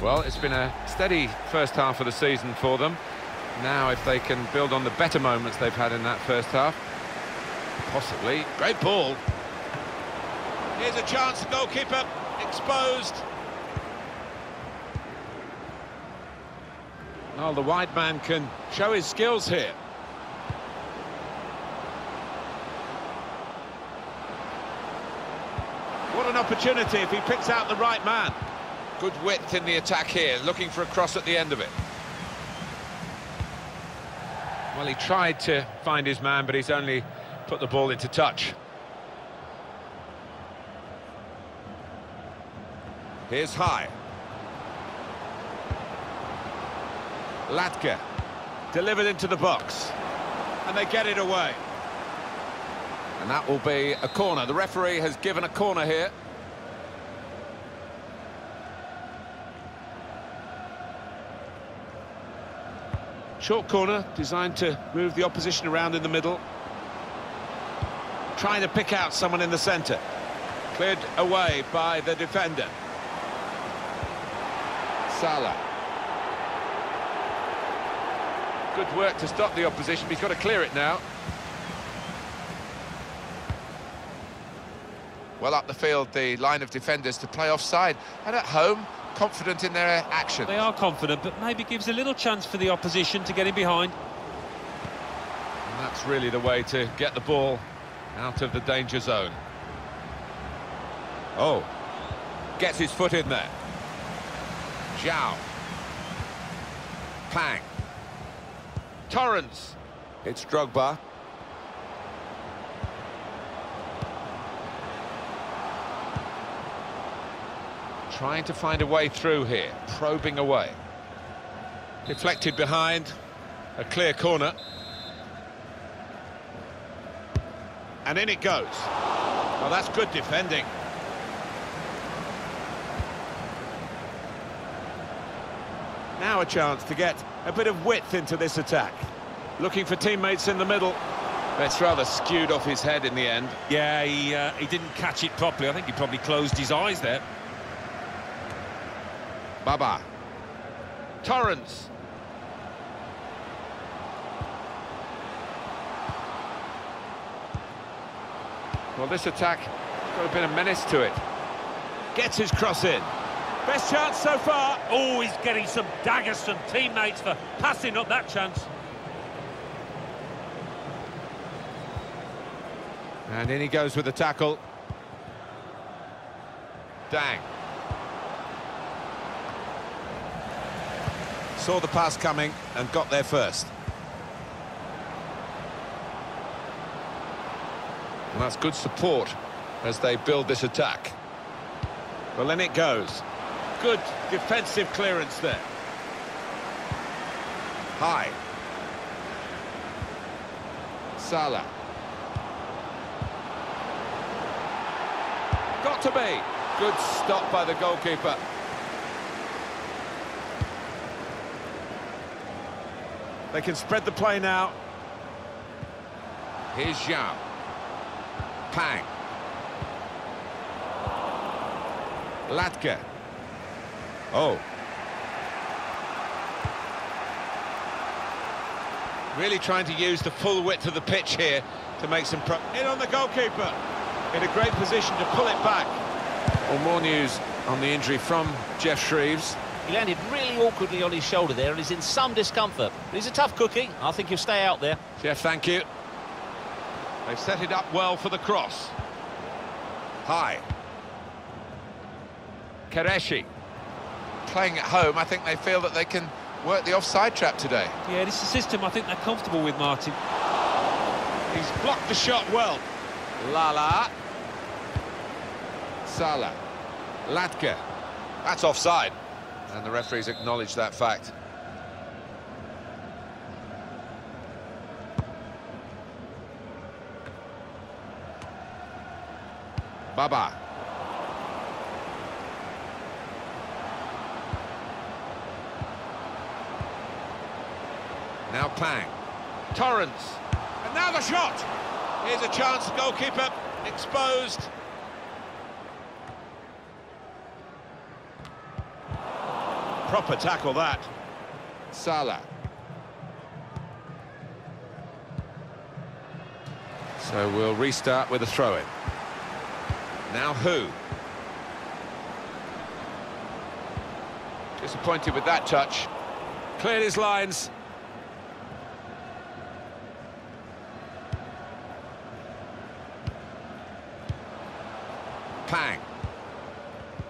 Well, it's been a steady first half of the season for them. Now, if they can build on the better moments they've had in that first half, possibly. Great ball. Here's a chance, the goalkeeper exposed. Well, the wide man can show his skills here. What an opportunity if he picks out the right man. Good width in the attack here, looking for a cross at the end of it. Well, he tried to find his man, but he's only put the ball into touch. Here's High. Latke. Delivered into the box. And they get it away. And that will be a corner. The referee has given a corner here. Short corner, designed to move the opposition around in the middle. Trying to pick out someone in the centre. Cleared away by the defender. Salah. Good work to stop the opposition, he's got to clear it now. Well up the field, the line of defenders to play offside. And at home, confident in their action. They are confident, but maybe gives a little chance for the opposition to get in behind. And that's really the way to get the ball out of the danger zone. Oh, gets his foot in there. Zhao. Pang. Torrance. It's Drogba. Trying to find a way through here, probing away. Deflected behind, a clear corner. And in it goes. Well, that's good defending. Now a chance to get a bit of width into this attack. Looking for teammates in the middle. That's rather skewed off his head in the end. Yeah, he, uh, he didn't catch it properly. I think he probably closed his eyes there. Baba. Torrens. Well, this attack got a bit of menace to it. Gets his cross in. Best chance so far. Oh, he's getting some daggers from teammates for passing up that chance. And in he goes with the tackle. Dang. Saw the pass coming and got there first. And that's good support as they build this attack. Well, in it goes. Good defensive clearance there. High. Salah. Got to be. Good stop by the goalkeeper. They can spread the play now. Here's Zhao. Pang. Latke. Oh. Really trying to use the full width of the pitch here to make some pro... In on the goalkeeper. In a great position to pull it back. Well, more news on the injury from Geoff Shreeves. He landed really awkwardly on his shoulder there and is in some discomfort. But he's a tough cookie. I think he'll stay out there. Geoff, thank you. They've set it up well for the cross. High. Qureshi. Playing at home, I think they feel that they can work the offside trap today. Yeah, this is a system I think they're comfortable with, Martin. He's blocked the shot well. Lala. Salah. Latke. That's offside. And the referees acknowledge that fact. Baba. Now Pang. Torrens. And now the shot. Here's a chance, goalkeeper exposed. Proper tackle that. Salah. So we'll restart with a throw-in. Now who? Disappointed with that touch. Cleared his lines. Pang.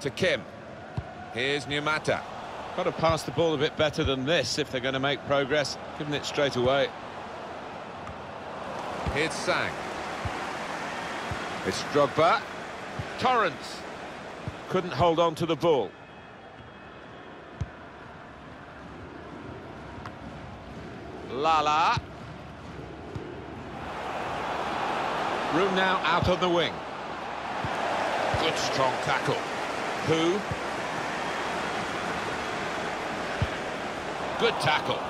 To Kim. Here's Numata. Got to pass the ball a bit better than this if they're going to make progress. Giving it straight away. Here's Sang. It's Drogba. Torrance. Couldn't hold on to the ball. Lala. Room now out on the wing. Good strong tackle. Who? Good tackle.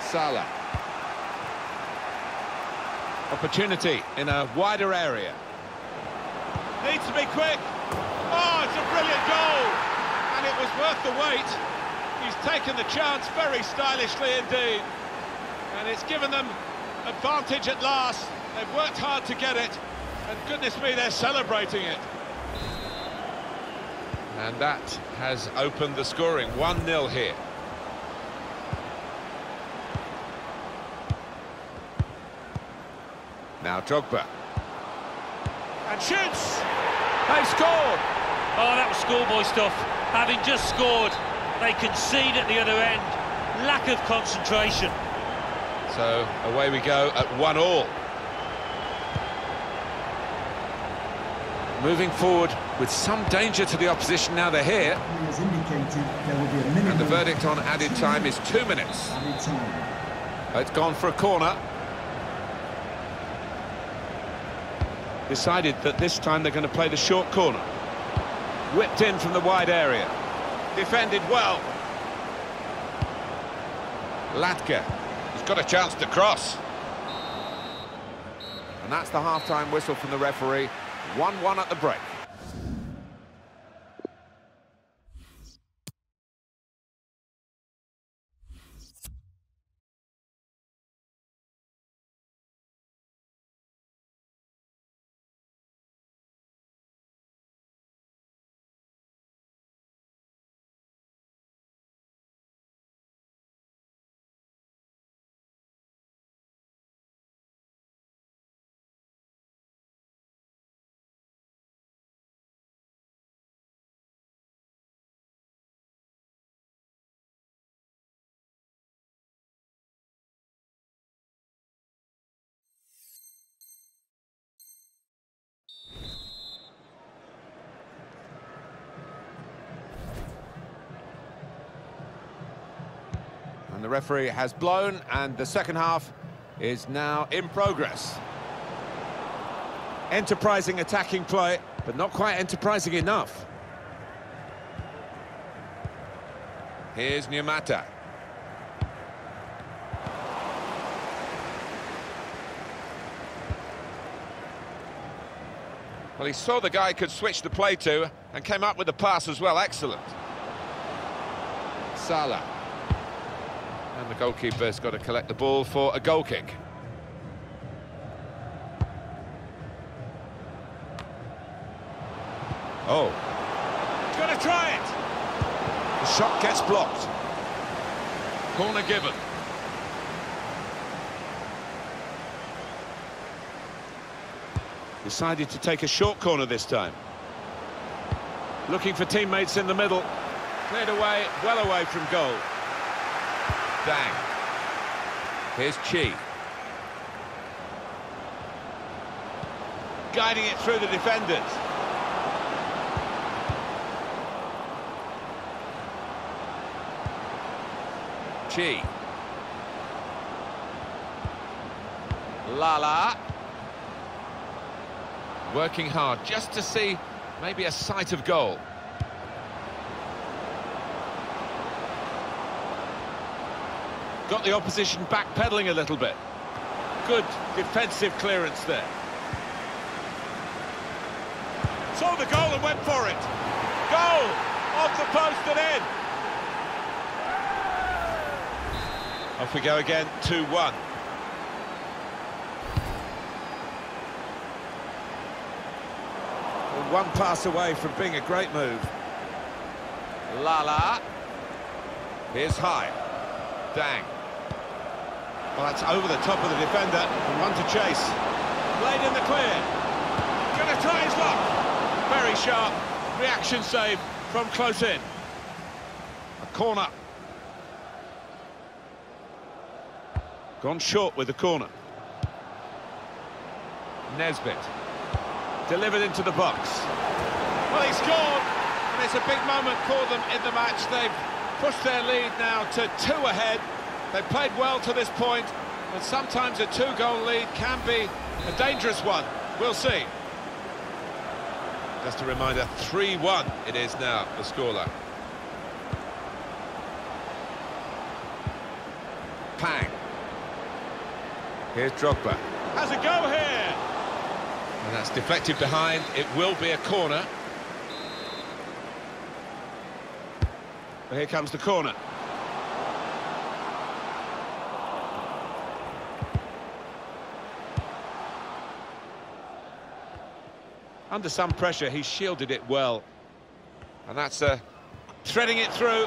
Salah. Opportunity in a wider area. Needs to be quick. Oh, it's a brilliant goal. And it was worth the wait. He's taken the chance very stylishly indeed. And it's given them advantage at last. They've worked hard to get it. And goodness me, they're celebrating it. And that has opened the scoring. 1-0 here. Now Drogba. And shoots! They've scored! Oh, that was schoolboy stuff. Having just scored, they concede at the other end. Lack of concentration. So away we go at one all. Moving forward with some danger to the opposition now they're here. And the verdict on added time is two minutes. It's gone for a corner. Decided that this time they're going to play the short corner. Whipped in from the wide area. Defended well. Latka. He's got a chance to cross. And that's the half-time whistle from the referee. 1-1 at the break. And the referee has blown, and the second half is now in progress. Enterprising attacking play, but not quite enterprising enough. Here's Numata. Well, he saw the guy could switch the play to and came up with the pass as well. Excellent. Salah. And the goalkeeper's got to collect the ball for a goal kick. Oh, to try it. The shot gets blocked. corner given. Decided to take a short corner this time. Looking for teammates in the middle. Cleared away, well away from goal. Dang. Here's Chi. Guiding it through the defenders. Chi. Lala. Working hard just to see maybe a sight of goal. Got the opposition backpedaling a little bit. Good defensive clearance there. Saw the goal and went for it. Goal! off the post and in. Off we go again, 2-1. One pass away from being a great move. Lala. Here's high. Dang. Well, that's over the top of the defender, and one to chase. Played in the clear. Gonna try his luck. Very sharp. Reaction save from close in. A corner. Gone short with the corner. Nesbitt. Delivered into the box. Well, he scored, and it's a big moment for them in the match. They've pushed their lead now to two ahead. They've played well to this point, and sometimes a two-goal lead can be a dangerous one. We'll see. Just a reminder, 3-1 it is now, the scoreline. Pang. Here's Drogba. Has a go here! And that's deflected behind. It will be a corner. Here comes the corner. Under some pressure, he shielded it well. And that's uh, threading it through.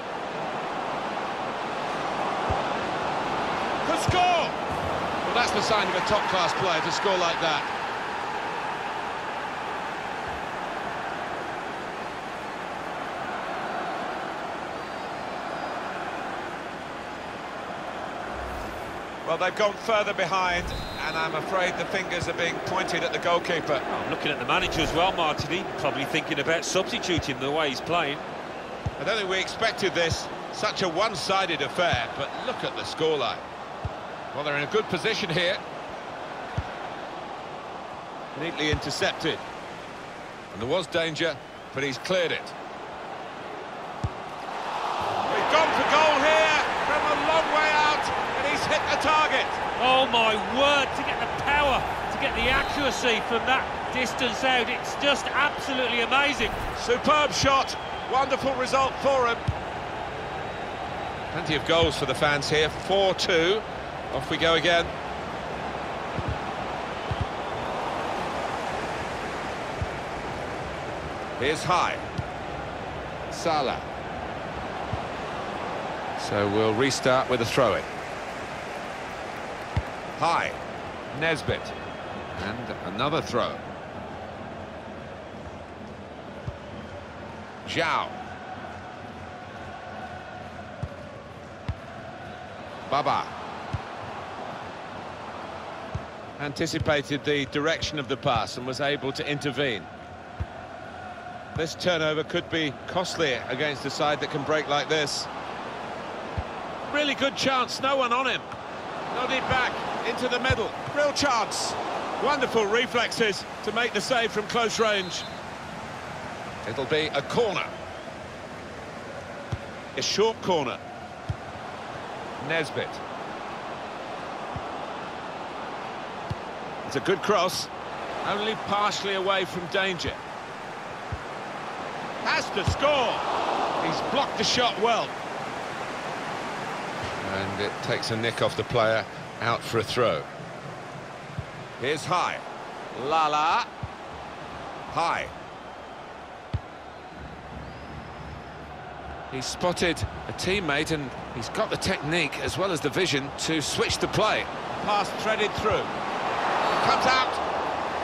Could score! Well, that's the sign of a top-class player to score like that. Well, they've gone further behind, and I'm afraid the fingers are being pointed at the goalkeeper. Oh, I'm looking at the manager as well, Martini, probably thinking about substituting the way he's playing. I don't think we expected this, such a one-sided affair, but look at the scoreline. Well, they're in a good position here. Neatly intercepted. And there was danger, but he's cleared it. And he's hit the target. Oh my word, to get the power, to get the accuracy from that distance out, it's just absolutely amazing. Superb shot, wonderful result for him. Plenty of goals for the fans here, 4-2. Off we go again. Here's High. Salah. So we'll restart with a throw-in. High. Nesbitt. And another throw. Zhao. Baba. Anticipated the direction of the pass and was able to intervene. This turnover could be costly against a side that can break like this. Really good chance, no one on him. Nodded back into the middle. Real chance. Wonderful reflexes to make the save from close range. It'll be a corner. A short corner. Nesbitt. It's a good cross. Only partially away from danger. Has to score. He's blocked the shot well. And it takes a nick off the player, out for a throw. Here's High. Lala. High. He's spotted a teammate and he's got the technique as well as the vision to switch the play. Pass threaded through. Comes out.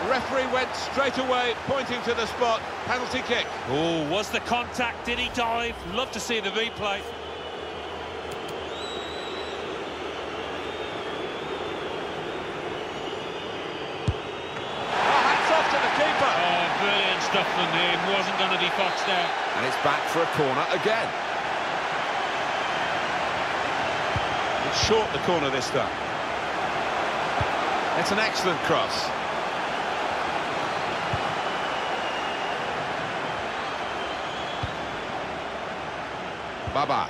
Referee went straight away, pointing to the spot. Penalty kick. Oh, was the contact? Did he dive? Love to see the replay. Oh, hats off to the keeper. Oh, brilliant stuff from him. Wasn't going to be foxed out. And it's back for a corner again. It's short the corner this time. It's an excellent cross. Baba.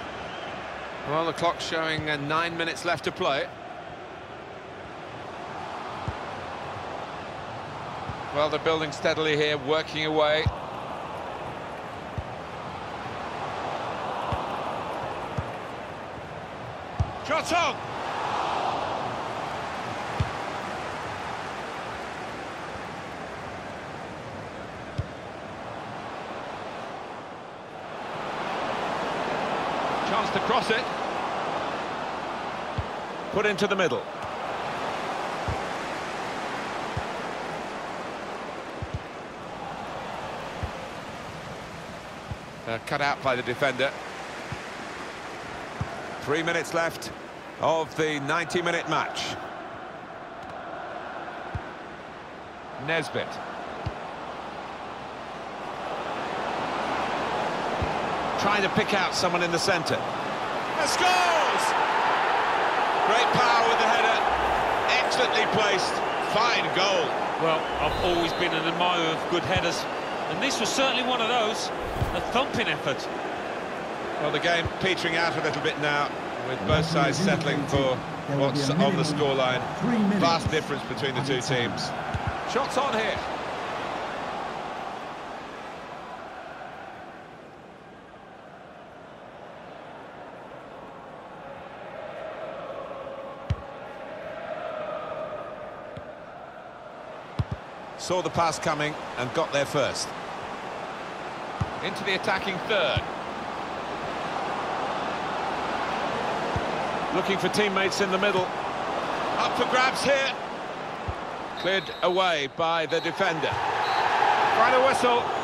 Well, the clock's showing uh, nine minutes left to play. Well, they're building steadily here, working away. Chance to cross it. Put into the middle. Uh, cut out by the defender. Three minutes left of the 90-minute match. Nesbit. Trying to pick out someone in the centre. And scores! Great power with the header. Excellently placed. Fine goal. Well, I've always been an admirer of good headers, and this was certainly one of those. A thumping effort. Well, the game petering out a little bit now, with both sides settling for what's on the scoreline. Three. Vast difference between the two teams. Shots on here. Saw the pass coming and got there first. Into the attacking third. Looking for teammates in the middle. Up for grabs here. Cleared away by the defender. Final whistle.